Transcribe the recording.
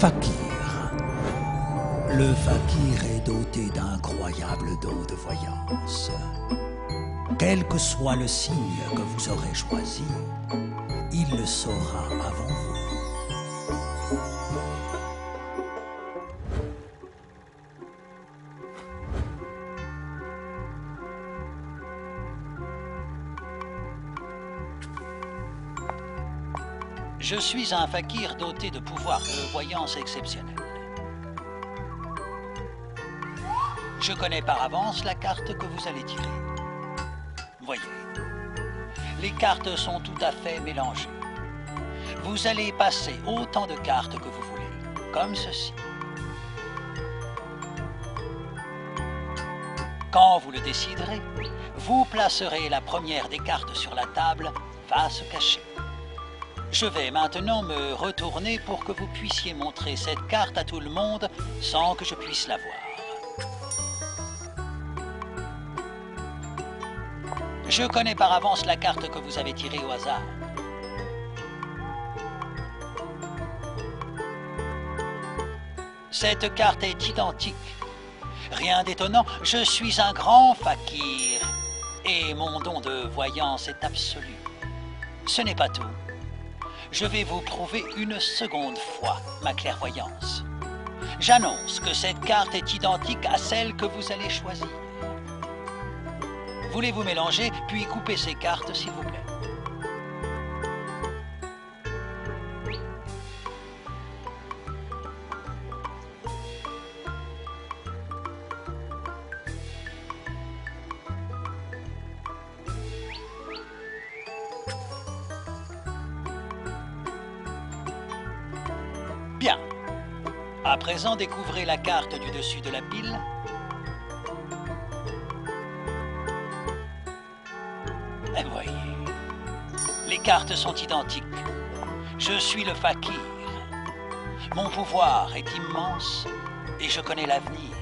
Fakir. Le fakir est doté d'incroyables dons de voyance. Quel que soit le signe que vous aurez choisi, il le saura avant vous. Je suis un fakir doté de pouvoirs de voyance exceptionnels. Je connais par avance la carte que vous allez tirer. Voyez, les cartes sont tout à fait mélangées. Vous allez passer autant de cartes que vous voulez, comme ceci. Quand vous le déciderez, vous placerez la première des cartes sur la table face cachée. Je vais maintenant me retourner pour que vous puissiez montrer cette carte à tout le monde sans que je puisse la voir. Je connais par avance la carte que vous avez tirée au hasard. Cette carte est identique. Rien d'étonnant, je suis un grand fakir et mon don de voyance est absolu. Ce n'est pas tout. Je vais vous prouver une seconde fois ma clairvoyance. J'annonce que cette carte est identique à celle que vous allez choisir. Voulez-vous mélanger, puis couper ces cartes, s'il vous plaît? Bien. À présent, découvrez la carte du dessus de la pile. Et voyez, les cartes sont identiques. Je suis le fakir. Mon pouvoir est immense et je connais l'avenir.